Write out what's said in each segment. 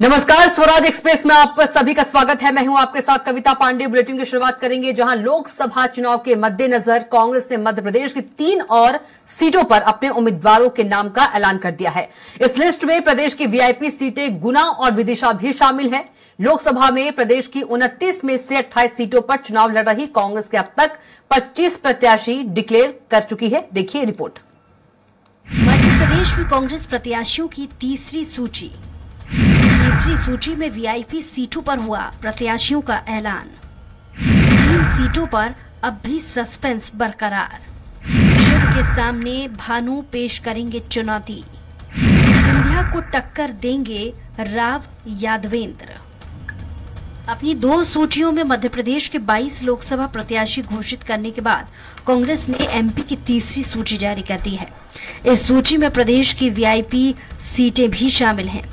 नमस्कार, स्वराज एक्सप्रेस में आप सभी का स्वागत है। मैं हूँ आपके साथ कविता पांडे। बुलेटिन की शुरुआत करेंगे, जहाँ लोकसभा चुनाव के मद्देनजर कांग्रेस ने मध्य प्रदेश की तीन और सीटों पर अपने उम्मीदवारों के नाम का ऐलान कर दिया है। इस लिस्ट में प्रदेश की वीआईपी सीटें गुना और विदिशा भी शामिल है। लोकसभा में प्रदेश की उनतीस में से अट्ठाईस सीटों पर चुनाव लड़ रही कांग्रेस के अब तक पच्चीस प्रत्याशी डिक्लेयर कर चुकी है। देखिए रिपोर्ट। मध्य प्रदेश में कांग्रेस प्रत्याशियों की तीसरी सूची। तीसरी सूची में वीआईपी सीटों पर हुआ प्रत्याशियों का ऐलान। तीन सीटों पर अब भी सस्पेंस बरकरार। शिव के सामने भानु पेश करेंगे चुनौती। सिंधिया को टक्कर देंगे राव यादवेंद्र। अपनी दो सूचियों में मध्य प्रदेश के 22 लोकसभा प्रत्याशी घोषित करने के बाद कांग्रेस ने एमपी की तीसरी सूची जारी कर दी है। इस सूची में प्रदेश की वीआईपी सीटें भी शामिल हैं।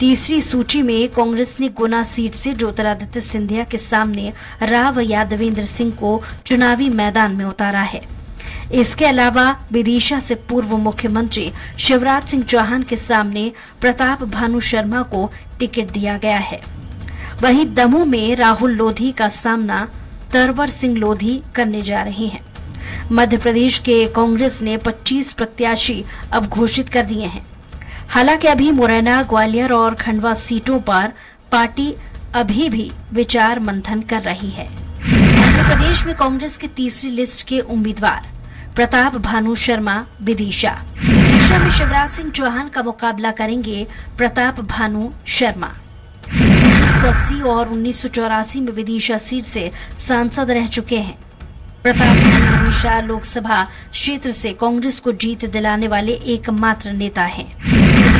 तीसरी सूची में कांग्रेस ने गुना सीट से ज्योतिरादित्य सिंधिया के सामने राव यादवेंद्र सिंह को चुनावी मैदान में उतारा है। इसके अलावा विदिशा से पूर्व मुख्यमंत्री शिवराज सिंह चौहान के सामने प्रताप भानु शर्मा को टिकट दिया गया है। वहीं दमोह में राहुल लोधी का सामना तरवर सिंह लोधी करने जा रहे हैं। मध्य प्रदेश के कांग्रेस ने 25 प्रत्याशी अब घोषित कर दिए हैं। हालाँकि अभी मुरैना, ग्वालियर और खंडवा सीटों पर पार्टी अभी भी विचार मंथन कर रही है। मध्य प्रदेश में कांग्रेस की तीसरी लिस्ट के उम्मीदवार प्रताप भानु शर्मा, विदिशा। विदिशा में शिवराज सिंह चौहान का मुकाबला करेंगे प्रताप भानु शर्मा। उन्नीस और उन्नीस में विदिशा सीट से सांसद रह चुके हैं। प्रताप भानु विदिशा लोकसभा क्षेत्र से कांग्रेस को जीत दिलाने वाले एकमात्र नेता हैं।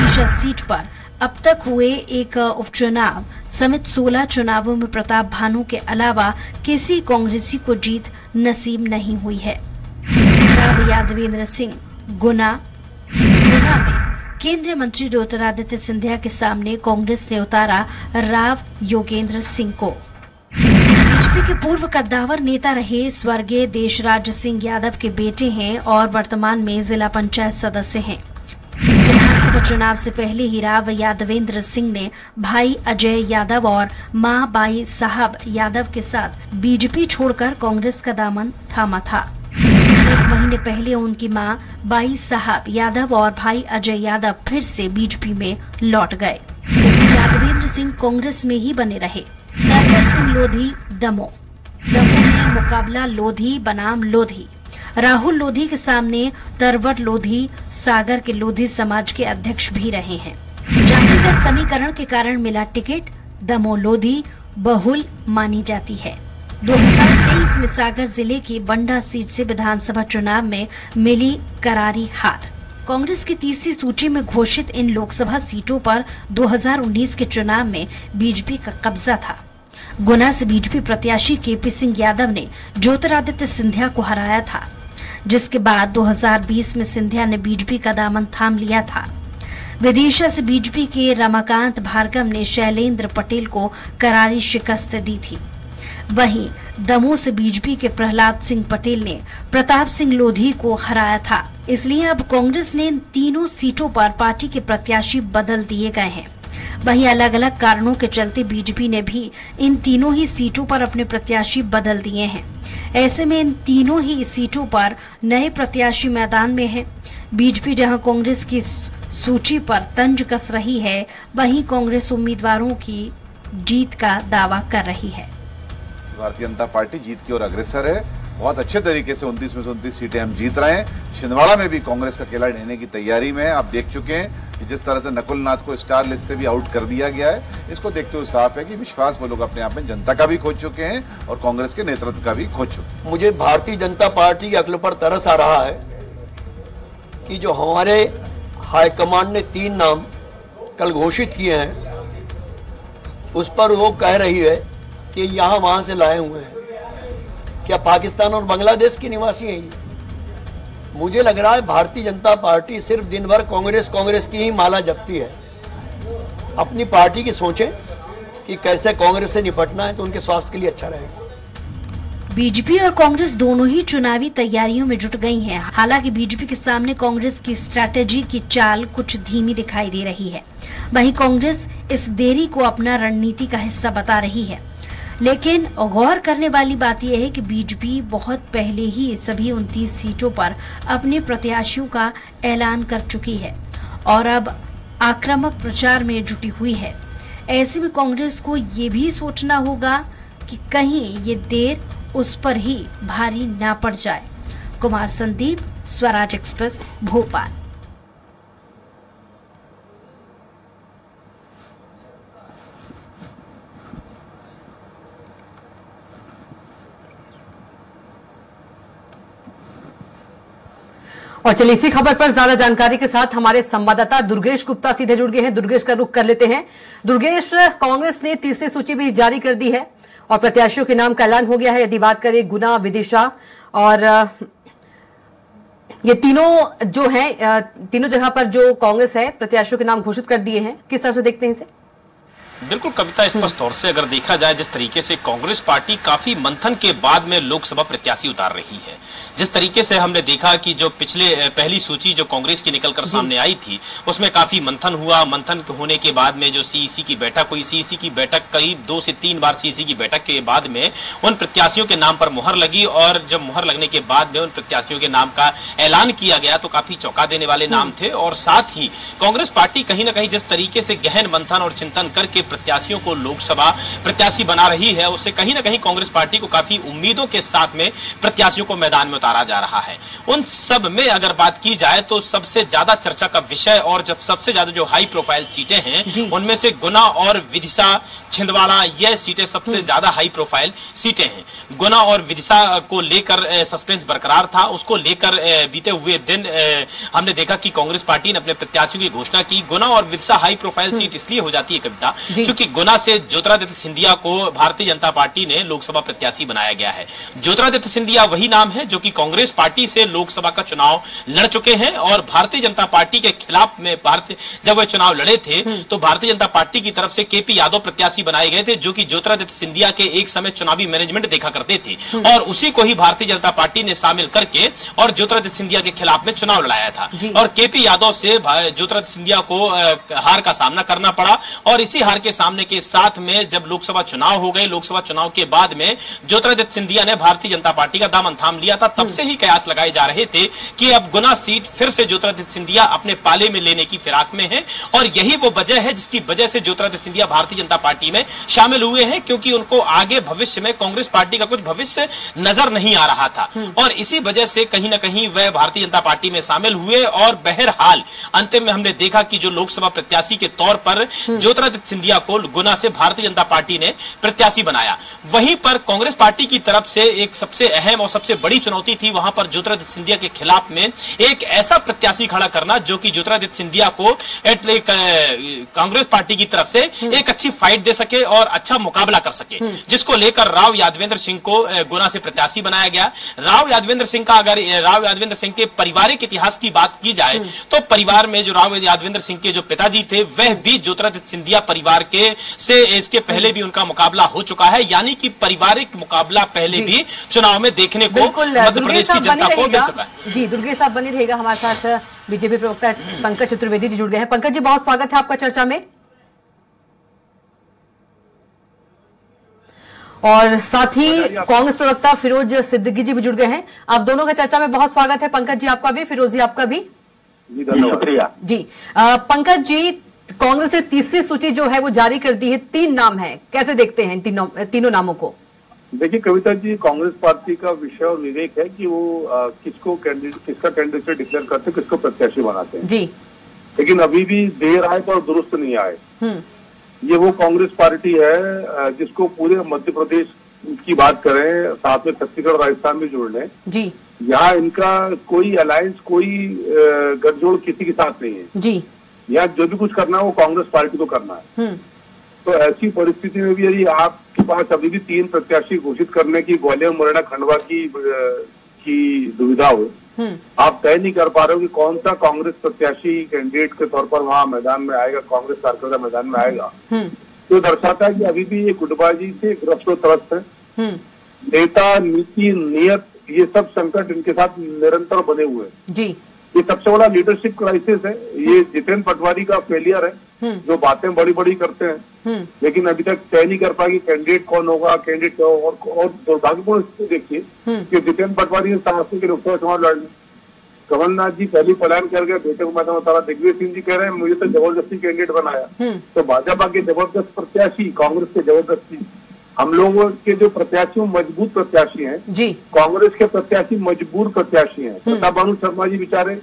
विदिशा सीट पर अब तक हुए एक उपचुनाव। समेत 16 चुनावों में प्रताप भानु के अलावा किसी कांग्रेसी को जीत नसीब नहीं हुई है। यादवेंद्र सिंह, गुना। गुना में केंद्रीय मंत्री ज्योतिरादित्य सिंधिया के सामने कांग्रेस ने उतारा राव योगेंद्र सिंह को। बीजेपी के पूर्व कद्दावर नेता रहे स्वर्गीय देशराज सिंह यादव के बेटे हैं और वर्तमान में जिला पंचायत सदस्य हैं। विधानसभा चुनाव से पहले ही राव यादवेंद्र सिंह ने भाई अजय यादव और माँ बाई साहब यादव के साथ बीजेपी छोड़कर कांग्रेस का दामन थामा था। एक महीने पहले उनकी माँ बाई साहब यादव और भाई अजय यादव फिर से बीजेपी में लौट गए। यादवेंद्र सिंह कांग्रेस में ही बने रहे। सिंह लोधी दमो दमो में मुकाबला लोधी, बनाम लोधी। राहुल लोधी के सामने तरवर लोधी, सागर के लोधी समाज के अध्यक्ष भी रहे हैं। जातिगत समीकरण के कारण मिला टिकट दमो लोधी, बहुल मानी जाती है। 2023 में सागर ज़िले की बंडा सीट से विधानसभा चुनाव में मिली करारी हार। कांग्रेस की तीसरी सूची में घोषित इन लोकसभा सीटों पर 2019 के चुनाव में बीजेपी का कब्जा था। गुना से बीजेपी प्रत्याशी केपी सिंह यादव ने ज्योतिरादित्य सिंधिया को हराया था। जिसके बाद 2020 में सिंधिया ने बीजेपी का दामन थाम लिया था। विदिशा से बीजेपी के रमाकांत भार्गव ने शैलेंद्र पटेल को करारी शिकस्त दी थी। वहीं दमोह से बीजेपी के प्रहलाद सिंह पटेल ने प्रताप सिंह लोधी को हराया था। इसलिए अब कांग्रेस ने इन तीनों सीटों पर पार्टी के प्रत्याशी बदल दिए गए हैं। वहीं अलग अलग कारणों के चलते बीजेपी ने भी इन तीनों ही सीटों पर अपने प्रत्याशी बदल दिए हैं। ऐसे में इन तीनों ही सीटों पर नए प्रत्याशी मैदान में हैं। बीजेपी जहाँ कांग्रेस की सूची पर तंज कस रही है, वहीं कांग्रेस उम्मीदवारों की जीत का दावा कर रही है। भारतीय जनता पार्टी जीत की ओर अग्रसर है। बहुत अच्छे तरीके से उनतीस में से उनतीस सीटें हम जीत रहे हैं। छिंदवाड़ा में भी कांग्रेस का केला ढहने की तैयारी में आप देख चुके हैं कि जिस तरह से नकुल नाथ को स्टार लिस्ट से भी आउट कर दिया गया है, इसको देखते हुए साफ़ है कि विश्वास वो लोग अपने आप में जनता का भी खोज चुके हैं और कांग्रेस के नेतृत्व का भी खोज चुके मुझे भारतीय जनता पार्टी के अकल पर तरस आ रहा है कि जो हमारे हाईकमांड ने तीन नाम कल घोषित किए हैं, उस पर वो कह रही है कि यहाँ वहाँ से लाए हुए हैं। क्या पाकिस्तान और बांग्लादेश के निवासी हैं मुझे लग रहा है भारतीय जनता पार्टी सिर्फ़ दिन भर कांग्रेस कांग्रेस की ही माला जपती है। अपनी पार्टी की सोचें कि कैसे कांग्रेस से निपटना है तो उनके स्वास्थ्य के लिए अच्छा रहेगा। बीजेपी और कांग्रेस दोनों ही चुनावी तैयारियों में जुट गई हैं। हालाँकि बीजेपी के सामने कांग्रेस की स्ट्रैटेजी की चाल कुछ धीमी दिखाई दे रही है। वहीं कांग्रेस इस देरी को अपना रणनीति का हिस्सा बता रही है। लेकिन गौर करने वाली बात यह है कि बीजेपी बहुत पहले ही सभी 29 सीटों पर अपने प्रत्याशियों का ऐलान कर चुकी है और अब आक्रामक प्रचार में जुटी हुई है। ऐसे में कांग्रेस को ये भी सोचना होगा कि कहीं ये देर उस पर ही भारी ना पड़ जाए। कुमार संदीप, स्वराज एक्सप्रेस, भोपाल। और चलिए इसी खबर पर ज़्यादा जानकारी के साथ हमारे संवाददाता दुर्गेश गुप्ता सीधे जुड़ गए हैं। दुर्गेश का रुख कर लेते हैं। दुर्गेश, कांग्रेस ने तीसरी सूची भी जारी कर दी है और प्रत्याशियों के नाम का ऐलान हो गया है। यदि बात करें गुना, विदिशा और ये तीनों जो है तीनों जगह पर जो कांग्रेस है, प्रत्याशियों के नाम घोषित कर दिए हैं। किस तरह से देखते हैं इसे? बिल्कुल कविता स्पष्ट तौर से अगर देखा जाए जिस तरीके से कांग्रेस पार्टी काफ़ी मंथन के बाद में लोकसभा प्रत्याशी उतार रही है। जिस तरीके से हमने देखा कि जो पिछले पहली सूची जो कांग्रेस की निकलकर सामने आई थी उसमें काफ़ी मंथन हुआ। मंथन होने के बाद में जो सीईसी की बैठक हुई सीईसी की बैठक करीब दो से तीन बार सीईसी की बैठक के बाद में उन प्रत्याशियों के नाम पर मुहर लगी और जब मुहर लगने के बाद में उन प्रत्याशियों के नाम का ऐलान किया गया तो काफ़ी चौंका देने वाले नाम थे। और साथ ही कांग्रेस पार्टी कहीं ना कहीं जिस तरीके से गहन मंथन और चिंतन करके प्रत्याशियों को लोकसभा प्रत्याशी बना रही है। उससे कहीं ना कहीं कांग्रेस पार्टी को काफ़ी उम्मीदों के साथ में प्रत्याशियों को मैदान में उतारा जा रहा है। उन सब में अगर बात की जाए तो सबसे ज़्यादा चर्चा का विषय और जब सबसे ज़्यादा जो हाई प्रोफ़ाइल सीटें हैं उनमें से गुना और विदिशा छिंदवाड़ा यह सीटें सबसे हम्म। ज़्यादा हाई प्रोफ़ाइल सीटें हैं। गुना और विदिशा को लेकर सस्पेंस बरकरार था। उसको लेकर बीते हुए दिन हमने देखा कि कांग्रेस पार्टी ने अपने प्रत्याशियों की घोषणा की। गुना और विदिशा हाई प्रोफ़ाइल सीट इसलिए हो जाती है कविता क्योंकि गुना से ज्योतिरादित्य सिंधिया को भारतीय जनता पार्टी ने लोकसभा प्रत्याशी बनाया गया है। ज्योतिरादित्य सिंधिया वही नाम है जो कि कांग्रेस पार्टी से लोकसभा का चुनाव लड़ चुके हैं और भारतीय जनता पार्टी के खिलाफ में भारतीय जब वे चुनाव लड़े थे हम्म। तो भारतीय जनता पार्टी की तरफ़ से केपी यादव प्रत्याशी बनाए गए थे जो कि ज्योतिरादित्य सिंधिया के एक समय चुनावी मैनेजमेंट देखा करते थे। हम्म। और उसी को ही भारतीय जनता पार्टी ने शामिल करके और ज्योतिरादित्य सिंधिया के खिलाफ में चुनाव लड़ाया था। और केपी यादव से ज्योतिरादित्य सिंधिया को हार का सामना करना पड़ा और इसी हार के सामने के साथ में जब लोकसभा चुनाव हो गए, लोकसभा चुनाव के बाद में ज्योतिरादित्य सिंधिया ने भारतीय जनता पार्टी का दामन थाम लिया था। तब से ही कयास लगाए जा रहे थे कि अब गुना सीट फिर से ज्योतिरादित्य सिंधिया अपने पाले में लेने की फिराक में है और यही वो वजह है जिसकी वजह से ज्योतिरादित्य सिंधिया भारतीय जनता पार्टी में शामिल हुए हैं क्योंकि उनको आगे भविष्य में कांग्रेस पार्टी का कुछ भविष्य नज़र नहीं आ रहा था। और इसी वजह से कहीं ना कहीं वह भारतीय जनता पार्टी में शामिल हुए और बहरहाल अंतिम में हमने देखा कि जो लोकसभा प्रत्याशी के तौर पर ज्योतिरादित्य सिंधिया को गुना से भारतीय जनता पार्टी ने प्रत्याशी बनाया। वहीं पर कांग्रेस पार्टी की तरफ़ से एक सबसे अहम और सबसे बड़ी चुनौती थी वहाँ पर ज्योतिरादित्य सिंधिया के खिलाफ में एक ऐसा प्रत्याशी खड़ा करना जो कि ज्योतिरादित्य सिंधिया को कांग्रेस पार्टी की तरफ़ से एक अच्छी फाइट दे सके और अच्छा मुकाबला कर सके जिसको लेकर राव यादवेंद्र सिंह को गुना से प्रत्याशी बनाया गया। राव यादवेंद्र सिंह का अगर राव यादवेंद्र सिंह के पारिवारिक इतिहास की बात की जाए तो परिवार में जो राव यादवेंद्र सिंह के जो पिताजी थे वह भी ज्योतिरादित्य सिंधिया परिवार के से इसके पहले भी उनका मुकाबला हो चुका है यानी कि पारिवारिक मुकाबला पहले भी चुनाव में देखने को मध्य प्रदेश की जनता को मिल चुका है। जी दुर्गेश साहब बने रहेगा हमारे साथ बीजेपी प्रवक्ता पंकज चतुर्वेदी जी जुड़ गए हैं। पंकज जी बहुत स्वागत है आपका चर्चा में। और साथ ही कांग्रेस प्रवक्ता फिरोज सिद्दीकी जी भी जुड़ गए हैं। आप दोनों का चर्चा में बहुत स्वागत है पंकज जी आपका भी फिरोज जी आपका भी। जी शुक्रिया। जी पंकज जी कांग्रेस ने तीसरी सूची जो है वो जारी कर दी है। तीन नाम है। कैसे देखते हैं तीनों तीनों नामों को? देखिए कविता जी कांग्रेस पार्टी का विषय और विवेक है कि वो आ, किसको कैंडिडेट किसका कैंडिडेट डिक्लेयर करते हैं किसको प्रत्याशी बनाते हैं। जी। लेकिन अभी भी देर आए पर दुरुस्त नहीं आए। हम्म। ये वो कांग्रेस पार्टी है जिसको पूरे मध्य प्रदेश की बात करें साथ में छत्तीसगढ़ राजस्थान भी जोड़ लें। जी। यहाँ इनका कोई अलायंस कोई गठजोड़ किसी के साथ नहीं है। जी। या जो भी कुछ करना है वो कांग्रेस पार्टी को करना है हम्म। तो ऐसी परिस्थिति में भी यदि आपके पास अभी भी तीन प्रत्याशी घोषित करने की ग्वालियर मुरैना खंडवा की की दुविधा हो हम्म। आप तय नहीं कर पा रहे हो कि कौन सा कांग्रेस प्रत्याशी कैंडिडेट के तौर पर वहाँ मैदान में आएगा कांग्रेस कार्यकर्ता मैदान में आएगा हम्म। तो दर्शाता है कि अभी भी ये गुटबाजी से ग्रस्त त्रस्त है नेता नीति नियत ये सब संकट इनके साथ निरंतर बने हुए हैं जी ये सबसे बड़ा लीडरशिप क्राइसिस है। ये जितेंद्र पटवारी का फेलियर है जो बातें बड़ी बड़ी करते हैं। हम्म। लेकिन अभी तक तय नहीं कर पाए कि कैंडिडेट कौन होगा कैंडिडेट क्या होगा। और, और दुर्भाग्यपूर्ण स्थिति देखिए कि जितेंद्र पटवारी ने साहसी के लोकसभा चुनाव लड़ने कमलनाथ जी पहले पलायन कर गए बेटे को मैंने बताया दिग्विजय सिंह जी कह रहे हैं मुझे तो ज़बरदस्ती कैंडिडेट बनाया। तो भाजपा के ज़बरदस्त प्रत्याशी कांग्रेस के ज़बरदस्ती। हम लोगों के जो प्रत्याशी मज़बूत प्रत्याशी हैं। जी। कांग्रेस के प्रत्याशी मजबूर प्रत्याशी हैं। प्रताप भानु शर्मा जी बेचारे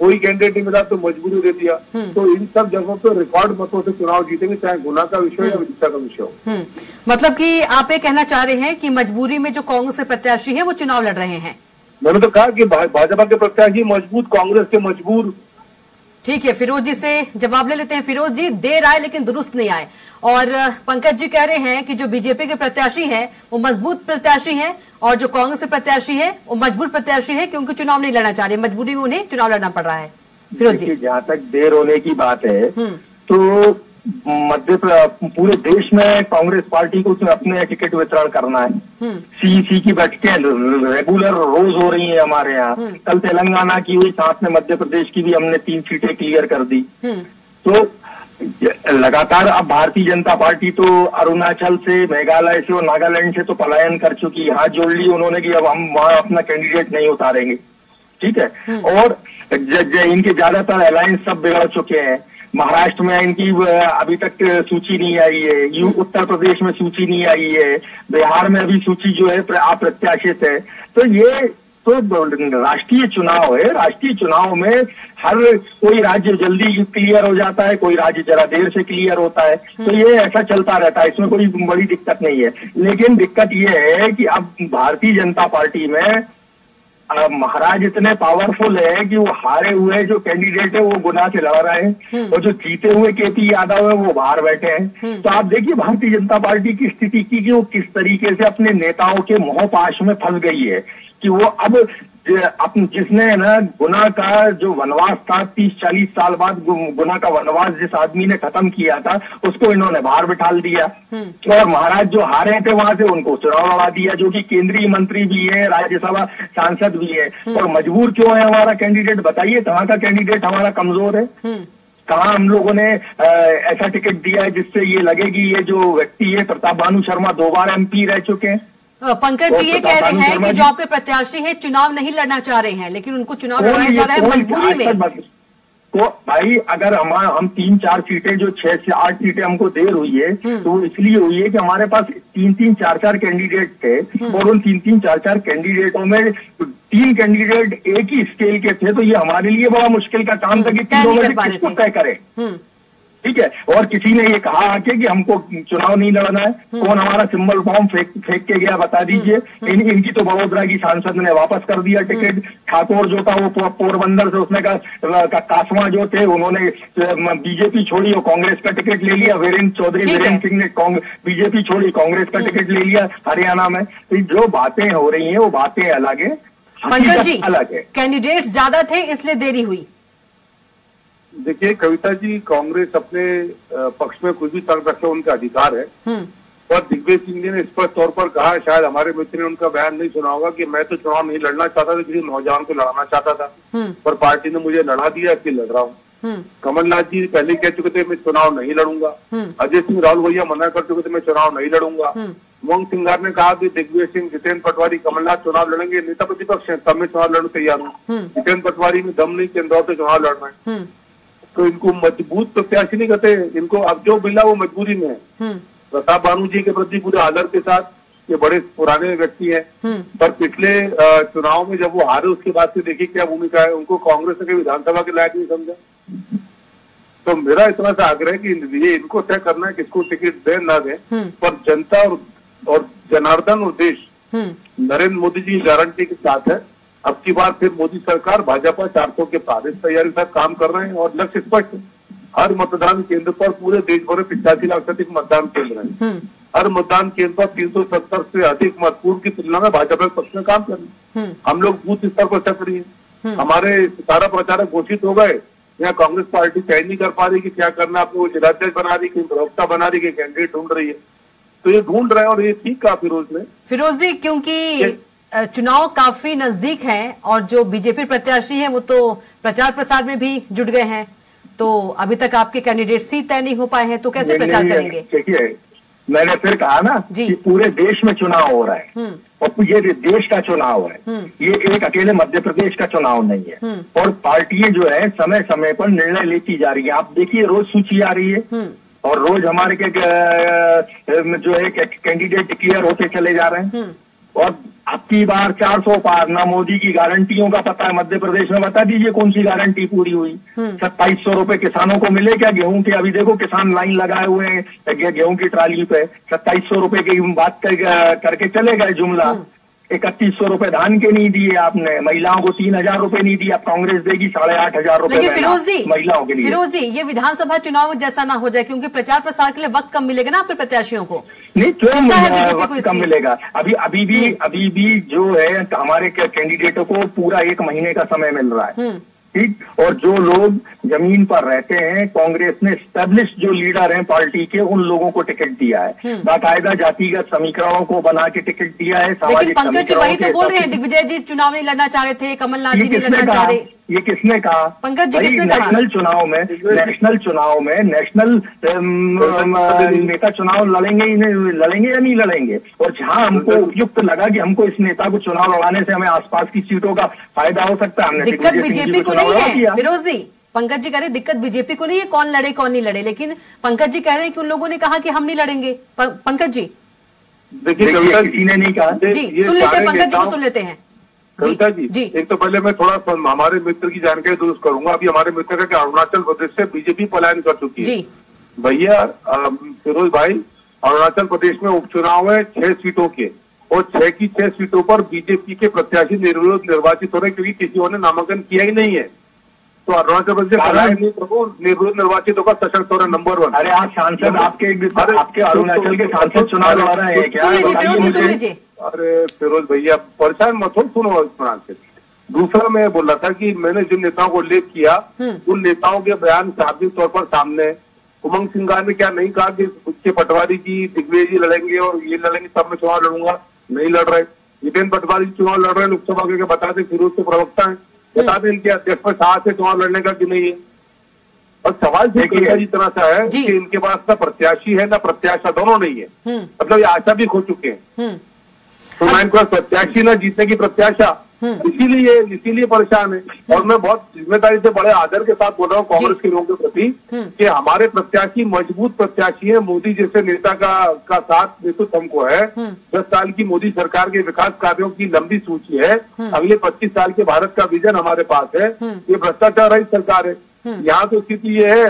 कोई कैंडिडेट नहीं मिला तो मजबूरी दे दिया। तो इन सब जगहों पर रिकॉर्ड मतों से चुनाव जीतेंगे चाहे गुना का विषय हो या विदिशा का विषय हो। हम्म। मतलब कि आप ये कहना चाह रहे हैं कि मजबूरी में जो कांग्रेस के प्रत्याशी है वो चुनाव लड़ रहे हैं? मैंने तो कहा कि भाजपा के प्रत्याशी मज़बूत कांग्रेस के मजबूर ठीक है फिरोज जी से जवाब ले लेते हैं। फिरोज जी देर आए लेकिन दुरुस्त नहीं आए। और पंकज जी कह रहे हैं कि जो बीजेपी के प्रत्याशी हैं वो मज़बूत प्रत्याशी हैं और जो कांग्रेस के प्रत्याशी हैं वो मज़बूत प्रत्याशी हैं क्योंकि चुनाव नहीं लड़ना चाह रहे मजबूरी में उन्हें चुनाव लड़ना पड़ रहा है। फिरोज जी। जहाँ तक देर होने की बात है हम्म। तो मध्य पूरे देश में कांग्रेस पार्टी को तो अपने टिकट वितरण करना है। हम्म। सीईसी की बैठकें रेगुलर रोज हो रही है हमारे यहाँ। कल तेलंगाना की हुई साथ में मध्य प्रदेश की भी हमने तीन सीटें क्लियर कर दी। हम्म। तो लगातार अब भारतीय जनता पार्टी तो अरुणाचल से मेघालय से और नागालैंड से तो पलायन कर चुकी हाथ जोड़ ली उन्होंने कि अब हम वहाँ अपना कैंडिडेट नहीं उतारेंगे। ठीक है? और ज, ज, इनके ज़्यादातर अलायंस सब बिगड़ चुके हैं। महाराष्ट्र में इनकी अभी तक सूची नहीं आई है। यू, उत्तर प्रदेश में सूची नहीं आई है। बिहार में अभी सूची जो है अप्रत्याशित है। तो ये तो राष्ट्रीय चुनाव है। राष्ट्रीय चुनाव में हर कोई राज्य जल्दी क्लियर हो जाता है, कोई राज्य जरा देर से क्लियर होता है। तो ये ऐसा चलता रहता है। इसमें कोई बड़ी दिक्कत नहीं है। लेकिन दिक्कत ये है कि अब भारतीय जनता पार्टी में महाराज इतने पावरफुल है कि वो हारे हुए जो कैंडिडेट है वो गुना से लड़ रहे हैं। और जो जीते हुए के पी यादव है वो बाहर बैठे हैं। तो आप देखिए भारतीय जनता पार्टी की स्थिति की कि वो किस तरीके से अपने नेताओं के मोहपाश में फंस गई है कि वो अब अपन जिसने ना गुना का जो वनवास था तीस चालीस साल बाद गुना का वनवास जिस आदमी ने खत्म किया था उसको इन्होंने बाहर बिठाल दिया। और महाराज जो हारे थे वहाँ से उनको चुनाव लड़ा दिया जो कि केंद्रीय मंत्री भी है राज्यसभा सांसद भी है। और मजबूर क्यों है हमारा कैंडिडेट बताइए कहाँ का कैंडिडेट हमारा कमज़ोर है? कहा हम लोगों ने ऐसा टिकट दिया है जिससे ये लगेगी ये जो व्यक्ति है प्रताप भानु शर्मा दो बार एमपी रह चुके हैं। पंकज जी ये कह रहे हैं कि जो आपके प्रत्याशी हैं चुनाव नहीं लड़ना चाह रहे हैं लेकिन उनको चुनाव लड़ाया जा रहा है मजबूरी में। तो भाई अगर हम हम तीन चार सीटें जो छह से आठ सीटें हमको देर हुई है तो वो इसलिए हुई है कि हमारे पास तीन तीन चार चार कैंडिडेट थे और उन तीन तीन चार चार कैंडिडेटों में तीन कैंडिडेट एक ही स्केल के थे तो ये हमारे लिए बड़ा मुश्किल का काम था कि तय तीनों में किसको तय करें। हम्म। ठीक है? और किसी ने ये कहा आके कि हमको चुनाव नहीं लड़ना है। कौन हमारा सिंबल फॉर्म फेंक फेंक के गया बता दीजिए। इन, इनकी तो बड़ोदरा की सांसद ने वापस कर दिया टिकट। ठाकुर जो था वो पोरबंदर से उसने कहा का, कासवा जो थे उन्होंने बीजेपी छोड़ी और कांग्रेस का टिकट ले लिया। वीरेंद्र चौधरी वीरेंद्र सिंह ने बीजेपी छोड़ी कांग्रेस का टिकट ले लिया हरियाणा में। तो जो बातें हो रही हैं वो बातें अलग है। पंकज जी अलग है। कैंडिडेट्स ज़्यादा थे इसलिए देरी हुई। देखिए कविता जी कांग्रेस अपने पक्ष में कुछ भी तर्क रखे उनका अधिकार है। और दिग्विजय सिंह जी ने स्पष्ट तौर पर कहा शायद हमारे मित्र ने उनका बयान नहीं सुना होगा कि मैं तो चुनाव नहीं लड़ना चाहता था किसी नौजवान को लड़ाना चाहता था। हम्म। पर पार्टी ने मुझे लड़ा दिया इसलिए लड़ रहा हूँ। हम्म। कमलनाथ जी पहले कह चुके थे मैं चुनाव नहीं लड़ूँगा। हम्म। अजय सिंह राहुल भैया मना कर चुके थे मैं चुनाव नहीं लड़ूँगा। मोहन सिंगार ने कहा कि दिग्विजय सिंह जितेंद्र पटवारी कमलनाथ चुनाव लड़ेंगे नेता प्रतिपक्ष है तब मैं चुनाव लड़ने तैयार हूँ। जितेंद्र पटवारी में दम नहीं कि इंदौर से चुनाव लड़ना है। हम्म। तो इनको मज़बूत प्रत्याशी नहीं कहते इनको अब जो मिला वो मजबूरी में है। हम्म। प्रताप भानु जी के प्रति पूरे आदर के साथ ये बड़े पुराने व्यक्ति हैं। हम्म। पर पिछले चुनाव में जब वो हारे उसके बाद से देखिए क्या भूमिका है। उनको कांग्रेस कभी विधानसभा के लायक नहीं समझा। तो मेरा इतना सा आग्रह है कि ये इनको तय करना है किसको टिकट दें ना दें। हम्म। पर जनता और, और जनार्दन और देश नरेंद्र मोदी जी गारंटी के साथ है। अब की बार फिर मोदी सरकार भाजपा चार सौ के पार इस तैयारी के साथ काम कर रहे हैं और लक्ष्य स्पष्ट हर मतदान केंद्र पर पूरे देश भर में पिचासी लाख से अधिक मतदान केंद्र हैं। हम्म। हर मतदान केंद्र पर तीन सौ सत्तर से अधिक मत पूर्व की तुलना में भाजपा के पक्ष में काम कर रहे हैं। हम्म। हम लोग बूथ स्तर पर सक्रिय हैं। हमारे सारा प्रचारक घोषित हो गए। यहाँ कांग्रेस पार्टी तय नहीं कर पा रही कि क्या करना अपने वो जिलाध्यक्ष बना रही कहीं प्रवक्ता बना रही कैंडिडेट ढूंढ रही है। तो ये ढूंढ रहे हैं और ये ठीक कहा फिरोज ने। फिरोज जी क्योंकि चुनाव काफ़ी नज़दीक हैं और जो बीजेपी प्रत्याशी हैं वो तो प्रचार प्रसार में भी जुट गए हैं। तो अभी तक आपके कैंडिडेट सीट तय नहीं हो पाए हैं तो कैसे प्रचार करेंगे? देखिए मैंने फिर कहा ना जी। कि पूरे देश में चुनाव हो रहा है। हम्म। और ये देश का चुनाव है। ये एक अकेले मध्य प्रदेश का चुनाव नहीं है। और पार्टियाँ जो है समय समय पर निर्णय लेती जा रही है। आप देखिए रोज सूची आ रही है। और रोज हमारे के जो है कैंडिडेट डिक्लेयर होते चले जा रहे हैं। और अब की बार 400 पार ना मोदी की गारंटियों का पता है मध्य प्रदेश में बता दीजिए कौन सी गारंटी पूरी हुई। सत्ताईस सौ रुपए किसानों को मिले क्या गेहूँ के? अभी देखो किसान लाइन लगाए हुए हैं गेहूँ की ट्राली पे। सत्ताईस सौ रुपए की बात कर, करके चले गए जुमला। इकतीस सौ रुपये धान के नहीं दिए आपने। महिलाओं को तीन हज़ार रूपए नहीं दिए आप कांग्रेस देगी साढ़े आठ हज़ार रूपए फिरोज जी महिलाओं के लिए। फिरोज जी ये विधानसभा चुनाव जैसा ना हो जाए क्योंकि प्रचार प्रसार के लिए वक्त कम मिलेगा ना आपके प्रत्याशियों को? नहीं क्यों वक्त? कम मिलेगा। अभी अभी भी अभी भी जो है हमारे कैंडिडेटों को पूरा एक महीने का समय मिल रहा है। ठीक? और जो लोग ज़मीन पर रहते हैं कांग्रेस ने स्टेब्लिश जो लीडर हैं पार्टी के उन लोगों को टिकट दिया है। बाकायदा जातिगत समीकरणों को बना के टिकट दिया है लेकिन पंकज तो बोल रहे हैं दिग्विजय जी चुनाव नहीं लड़ना चाह रहे थे कमलनाथ जी नहीं लड़ना चाह रहे। ये किसने कहा? पंकज जी, किसने कहा? नेशनल चुनाव में नेशनल चुनाव में नेशनल अम, अम, नेता चुनाव लड़ेंगे ही नहीं लड़ेंगे या नहीं लड़ेंगे? और जहाँ हमको उपयुक्त लगा कि हमको इस नेता को चुनाव लड़ाने से हमें आसपास की सीटों का फ़ायदा हो सकता है हमने दिक्कत बीजेपी को नहीं है। फिरोज जी पंकज जी कह रहे दिक्कत बीजेपी को नहीं है कौन लड़े कौन नहीं लड़े लेकिन पंकज जी कह रहे हैं कि उन लोगों ने कहा कि हम नहीं लड़ेंगे। पंकज जी। देखिए देखिए, किसी ने नहीं कहा। जी सुन लेते हैं पंकज जी को सुन लेते हैं। कविता जी जी। एक तो पहले मैं थोड़ा हमारे मित्र की जानकारी दुरुस्त करूँगा। अभी हमारे मित्र का कि अरुणाचल प्रदेश से बीजेपी पलायन कर चुकी है। भैया फिरोज भाई अरुणाचल प्रदेश में उपचुनाव है छह सीटों के। और छह की छह सीटों पर बीजेपी के प्रत्याशी निर्विरोध निर्वाचित हो रहे हैं क्योंकि किसी ने नामांकन किया ही नहीं है। तो अरुणाचल प्रदेश से पलायन प्रभु निर्विरोध निर्वाचित होगा सशक्त हो रहा है नंबर वन अरे आप सांसद आपके आपके अरुणाचल के सांसद चुनाव लड़ रहे हैं क्या? सुन सुन अरे फिरोज भैया परेशान मत हो सुनो इत्मीनान से। दूसरा मैं बोल रहा था कि मैंने जिन नेताओं को उल्लेख किया उन नेताओं के बयान सार्वजनिक तौर पर सामने हैं। उमंग सिंगार ने क्या नहीं कहा कि उसके पटवारी जी दिग्विजय जी लड़ेंगे और ये लड़ेंगे तब मैं चुनाव लड़ूँगा? नहीं लड़ रहे। जितेंद्र पटवारी जी चुनाव लड़ रहे हैं लोकसभा के बता दें फिरोज के प्रवक्ता है। बता दें इनके अध्यक्ष पर साहस है चुनाव लड़ने का कि नहीं है? और सवाल जो देखिए। जी तरह सा है। कि इनके पास ना प्रत्याशी है ना प्रत्याशा दोनों नहीं है। हम्म। मतलब ये आशा भी खो चुके हैं। हम्म। तो मैं इनको प्रत्याशी न जीतने की प्रत्याशा। इसीलिए इसीलिए परेशान है। और मैं बहुत ज़िम्मेदारी से बड़े आदर के साथ बोल रहा हूँ कांग्रेस के लोगों के प्रति कि हमारे प्रत्याशी मज़बूत प्रत्याशी है। मोदी जैसे नेता का का साथ नेतृत्व हमको है। दस साल की मोदी सरकार के विकास कार्यों की लंबी सूची है। अगले पच्चीस साल के भारत का विजन हमारे पास है। ये भ्रष्टाचार रही सरकार है। यहाँ तो स्थिति ये है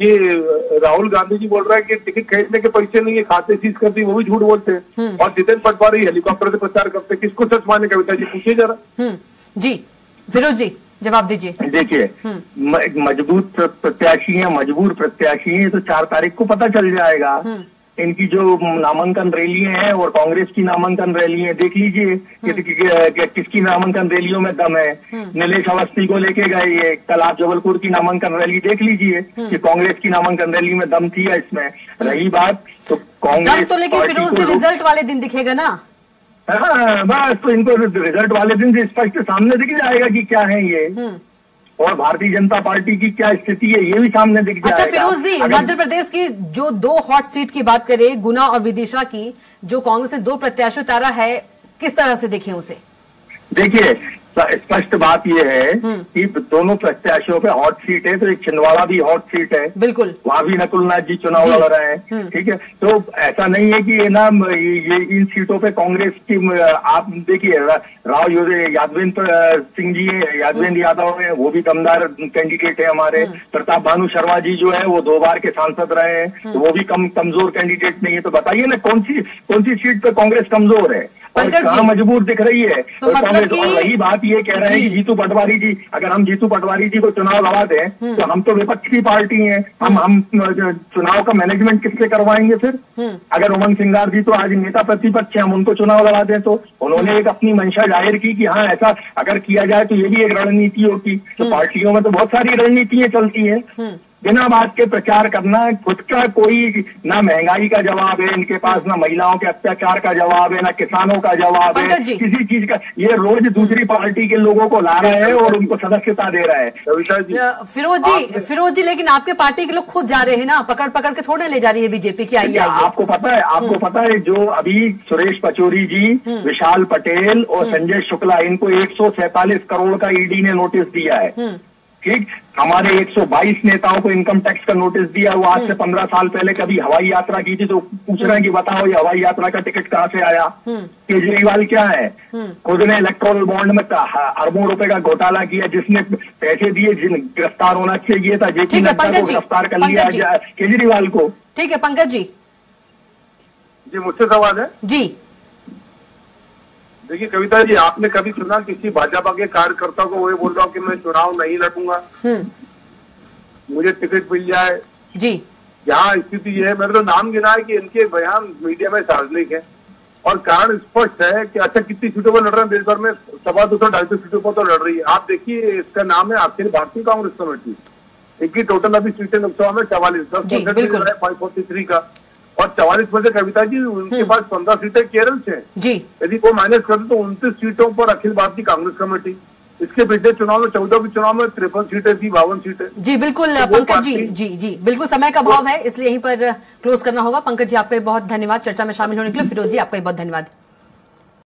कि राहुल गांधी जी बोल रहा है कि टिकट खरीदने के पैसे नहीं है खाते सीज करती दी वो भी झूठ बोलते हैं। और जितेंद्र पटवारी हेलीकॉप्टर से प्रचार करते हैं। किसको सच माने कविता जी? पूछिए जरा। हम्म। जी फिरोज जी जवाब दीजिए। देखिए मज़बूत प्रत्याशी है मजबूर प्रत्याशी है तो चार तारीख को पता चल जाएगा। इनकी जो नामांकन रैलियाँ हैं और कांग्रेस की नामांकन रैली है देख लीजिए कि, कि, किसकी नामांकन रैलियों में दम है। नीलेश अवस्थी को लेके गए ये कल आप जबलपुर की नामांकन रैली देख लीजिए कि कांग्रेस की नामांकन रैली में दम थी इसमें? रही बात तो कांग्रेस तो लेकिन फिरोज रिज़ल्ट वाले दिन दिखेगा ना? हाँ बस तो इनको रिज़ल्ट वाले दिन स्पष्ट सामने दिख जाएगा कि क्या है ये। और भारतीय जनता पार्टी की क्या स्थिति है ये भी सामने दिख जाएगा। अच्छा फिरोज जी मध्य प्रदेश की जो दो हॉट सीट की बात करें गुना और विदिशा की जो कांग्रेस ने दो प्रत्याशी उतारा है किस तरह से देखें उसे? देखिए स्पष्ट बात यह है कि दोनों प्रत्याशियों पे हॉट सीट है तो एक छिंदवाड़ा भी हॉट सीट है। बिल्कुल। वहाँ भी नकुलनाथ जी चुनाव लड़ रहे हैं ठीक है? तो ऐसा नहीं है कि ये ना ये, इन सीटों पे कांग्रेस की आप देखिए राव योदे यादवेंद्र सिंह जी है यादवेंद्र यादव है वो भी दमदार कैंडिडेट है हमारे। प्रताप भानु शर्मा जी जो है वो दो बार के सांसद रहे हैं तो वो भी कम कमज़ोर कैंडिडेट नहीं है। तो बताइए ना कौन सी कौन सी सीट पे कांग्रेस कमज़ोर है? पंकज मजबूर दिख रही है? तो मतलब कांग्रेस कि- वही बात ये कह रहे हैं कि जीतू पटवारी जी अगर हम जीतू पटवारी जी को चुनाव लड़ा दें तो हम तो विपक्ष की पार्टी हैं। हम हम चुनाव का मैनेजमेंट किससे करवाएँगे फिर? अगर उमंग सिंगार जी तो आज नेता प्रतिपक्ष है हम उनको चुनाव लड़ा दें तो। उन्होंने एक अपनी मंशा ज़ाहिर की कि हाँ ऐसा अगर किया जाए तो ये भी एक रणनीति होती। तो पार्टियों में तो बहुत सारी रणनीतियाँ चलती हैं। बिना बात के प्रचार करना खुद का कोई ना महँगाई का जवाब है इनके पास ना महिलाओं के अत्याचार का जवाब है ना किसानों का जवाब है। किसी चीज़ का ये रोज दूसरी पार्टी के लोगों को ला रहे हैं और उनको सदस्यता दे रहा है। जी। फिरोज जी फिरोज जी लेकिन आपके पार्टी के लोग खुद जा रहे हैं ना पकड़ पकड़ के थोड़े ले जा रही है बीजेपी की आइए आपको पता है आपको पता है जो अभी सुरेश पचोरी जी विशाल पटेल और संजय शुक्ला इनको एक करोड़ का ईडी ने नोटिस दिया है। ठीक? हमारे 122 नेताओं को इनकम टैक्स का नोटिस दिया वो आज से 15 साल पहले कभी हवाई यात्रा की थी तो पूछ रहे हैं कि बताओ ये हवाई यात्रा का टिकट कहाँ से आया? केजरीवाल क्या है? खुद ने इलेक्ट्रोल बॉन्ड में अरबों रुपए का घोटाला किया जिसने पैसे दिए जिन गिरफ़्तार होना चाहिए था जेपी नड्डा को गिरफ़्तार कर लिया जाए केजरीवाल को। ठीक है पंकज जी। जी मुझसे सवाल है। जी। देखिए कविता जी आपने कभी सुना किसी भाजपा के कार्यकर्ता को वही बोल रहा हूँ कि मैं चुनाव नहीं लड़ूँगा? हम्म। मुझे टिकट मिल जाए। जी। यहाँ स्थिति ये है मैंने तो नाम गिना है कि इनके बयान मीडिया में सार्वजनिक है। और कारण स्पष्ट है कि अच्छा कितनी सीटों पर लड़ रहे हैं देश भर में? सवा दो सौ ढाई सौ सीटों पर तो लड़ रही है। आप देखिए इसका नाम है अखिल भारतीय कांग्रेस कमेटी। इनकी टोटल अभी सीटें लोकसभा में चवालीस दस बिल्कुल। फाइव फोर्टी थ्री का। और चवालीस में से कविता जी उनके पास पंद्रह सीटें केरल से जी। यदि वो माइनस कर तो उनतीस सीटों पर अखिल भारतीय कांग्रेस कमेटी। इसके पिछले चुनाव में चौदह के चुनाव में तिरपन सीटें थी बावन सीटें। जी बिल्कुल तो पंकज जी जी जी बिल्कुल समय का भाव है इसलिए यहीं पर क्लोज करना होगा। पंकज जी आपका बहुत धन्यवाद। चर्चा में शामिल होने के लिए फिरोजी आपका बहुत धन्यवाद।